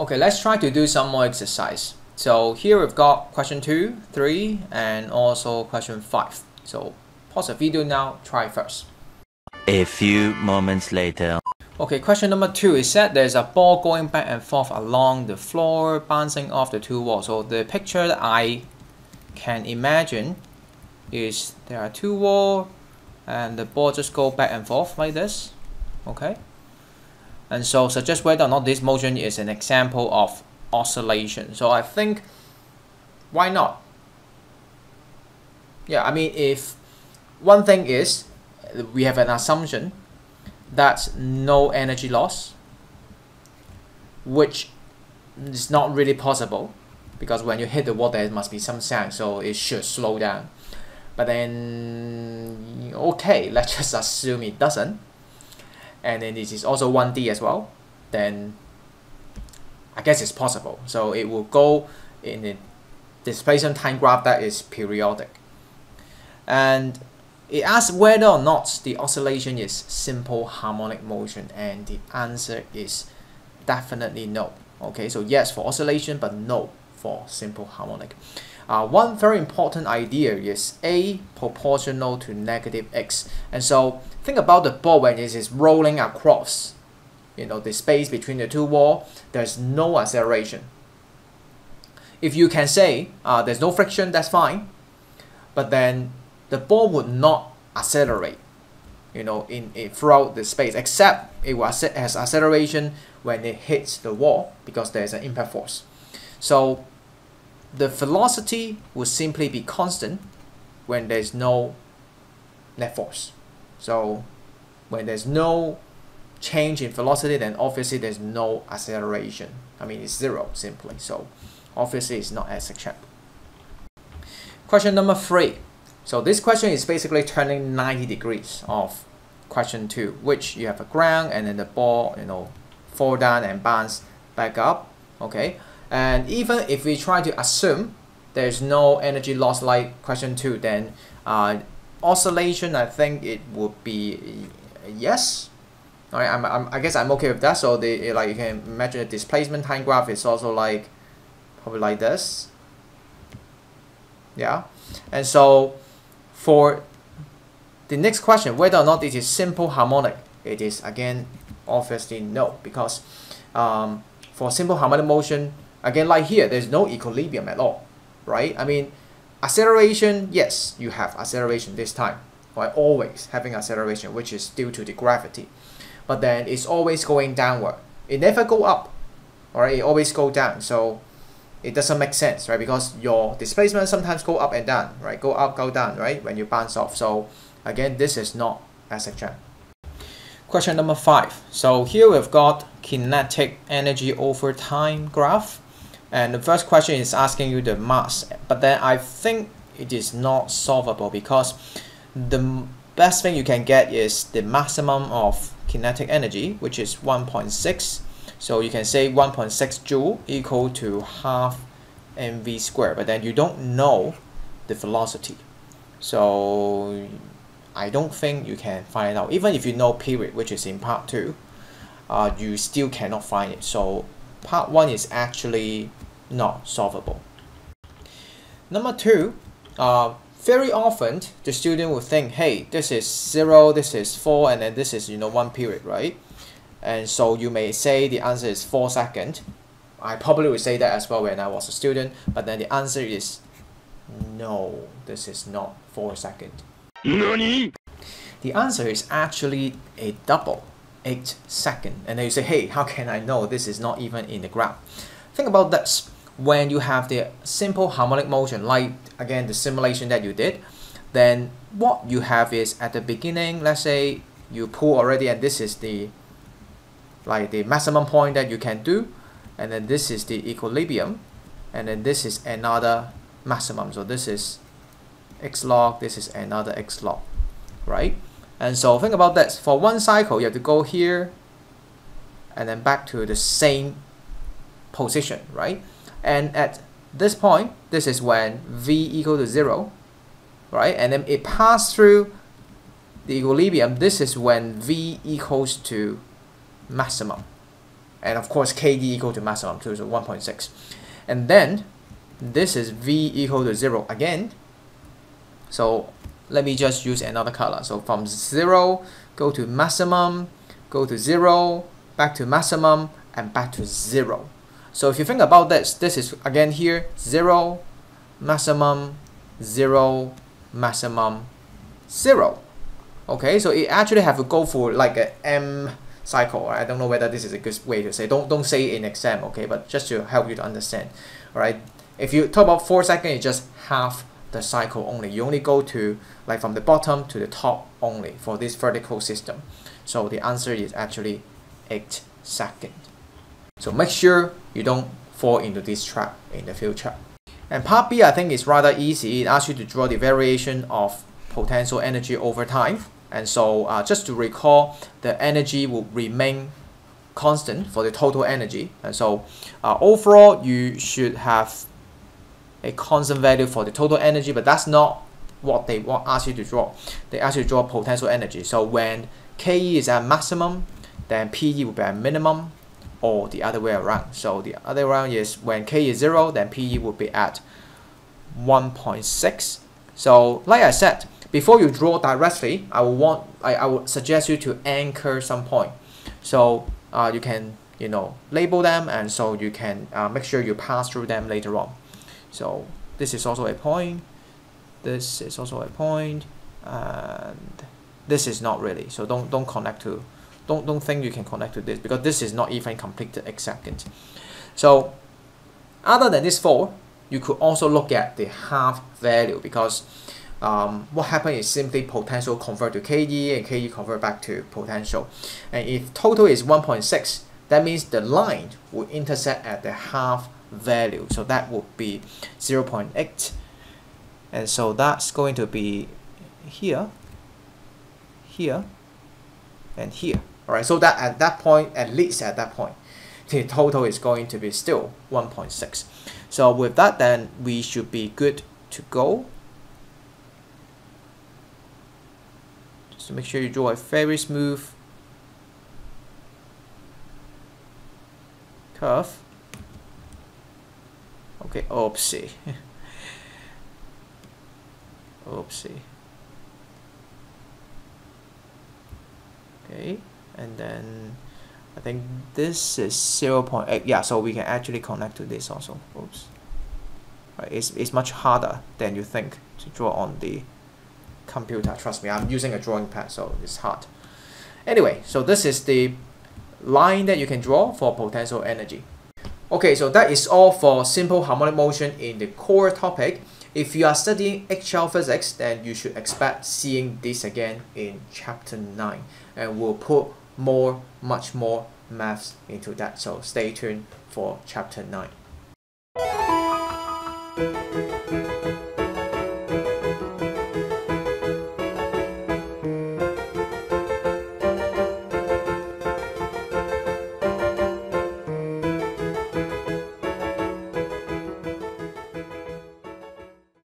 Okay, let's try to do some more exercise. So here we've got question 2, 3, and also question 5. So pause the video now, try first. A few moments later. Okay, question number 2 is said there's a ball going back and forth along the floor, bouncing off the two walls. So the picture that I can imagine is there are two walls and the ball just go back and forth like this. Okay. And so suggest whether or not this motion is an example of oscillation. So I think why not? Yeah, I mean if one thing is we have an assumption that's no energy loss which is not really possible because when you hit the wall there must be some sound so it should slow down but then okay let's just assume it doesn't and then this is also 1D as well then I guess it's possible. So it will go in the displacement time graph that is periodic. And it asks whether or not the oscillation is simple harmonic motion and the answer is definitely no. Okay so yes for oscillation but no for simple harmonic uh, one very important idea is a proportional to negative x. And so think about the ball when it is rolling across you know the space between the two wall there's no acceleration. If you can say uh, there's no friction that's fine. But then the ball would not accelerate you know in, in throughout the space except it was has acceleration when it hits the wall because there's an impact force. So the velocity will simply be constant when there's no net force. So when there's no change in velocity then obviously there's no acceleration. I mean it's zero simply. So obviously it's not as example question number three. So this question is basically turning 90 degrees of question 2, which you have a ground and then the ball, you know, fall down and bounce back up, okay? And even if we try to assume there's no energy loss like question 2, then uh, oscillation, I think it would be yes. All right, I'm, I'm, I guess I'm okay with that. So the like you can imagine the displacement time graph is also like probably like this. Yeah, and so for the next question, whether or not it is simple harmonic, it is again obviously no because um, for simple harmonic motion, again like here, there's no equilibrium at all, right? I mean, acceleration, yes, you have acceleration this time, right? Always having acceleration, which is due to the gravity, but then it's always going downward. It never go up, all right? It always go down. So it doesn't make sense, right? Because your displacement sometimes go up and down, right? Go up, go down, right? When you bounce off. So again, this is not SHM. Question number five. So here we've got kinetic energy over time graph. And the first question is asking you the mass, but then I think it is not solvable because the best thing you can get is the maximum of kinetic energy, which is 1.6 so you can say 1.6 joule equal to half mv squared, but then you don't know the velocity. So I don't think you can find out. Even if you know period, which is in part 2, uh, you still cannot find it. So part 1 is actually not solvable. Number 2, uh, very often the student will think, hey, this is 0, this is 4, and then this is, you know, one period, right? and so you may say the answer is 4 seconds. I probably would say that as well when I was a student, but then the answer is no, this is not 4 seconds. NANI? The answer is actually a double 8 second. And then you say, hey, how can I know this is not even in the graph? Think about this. When you have the simple harmonic motion, like again the simulation that you did, then what you have is at the beginning, let's say you pull already and this is the like the maximum point that you can do and then this is the equilibrium and then this is another maximum so this is x log this is another x log right and so think about this for one cycle you have to go here and then back to the same position right? And at this point this is when v equal to 0 right? And then it passed through the equilibrium. This is when v equals to maximum. And of course KD equal to maximum too, so 1.6. And then this is V equal to 0 again. So let me just use another color. So from 0, go to maximum, go to 0, back to maximum, and back to 0. So if you think about this, this is again here, 0, maximum, 0, maximum, 0. Okay, so it actually have to go for like a M cycle. I don't know whether this is a good way to say. Don't don't say in exam, okay? But just to help you to understand, all right? If you talk about four seconds, it's just half the cycle only. You only go to like from the bottom to the top only for this vertical system. So the answer is actually eight seconds. So make sure you don't fall into this trap in the future. And part B, I think is rather easy. It asks you to draw the variation of potential energy over time. And so uh, just to recall, the energy will remain constant for the total energy. And so uh, overall, you should have a constant value for the total energy, but that's not what they want ask you to draw. They ask you to draw potential energy. So when KE is at maximum, then PE will be at minimum, or the other way around. So the other way around is when K is 0, then PE will be at 1.6. So like I said, before you draw directly, I will want I, I would suggest you to anchor some point. So uh, you can you know label them and so you can uh, make sure you pass through them later on. So this is also a point. This is also a point, and this is not really. So don't don't connect to, don't don't think you can connect to this because this is not even completed second. So other than this four, you could also look at the half value because um, what happened is simply potential convert to KE and KE convert back to potential. And if total is 1.6, that means the line will intersect at the half value. So that would be 0 0.8. And so that's going to be here, here, and here. All right, so that at that point, at least at that point, the total is going to be still 1.6. So with that, then we should be good to go. Just to make sure you draw a very smooth curve. Okay, oopsie. oopsie. Okay, and then I think this is 0 0.8. Yeah, so we can actually connect to this also. Oops. Right, it's, it's much harder than you think to draw on the computer. Trust me, I'm using a drawing pad, so it's hard. Anyway, so this is the line that you can draw for potential energy. Okay, so that is all for simple harmonic motion in the core topic. If you are studying HL physics, then you should expect seeing this again in chapter 9. And we'll put more, much more maths into that. So stay tuned for chapter 9.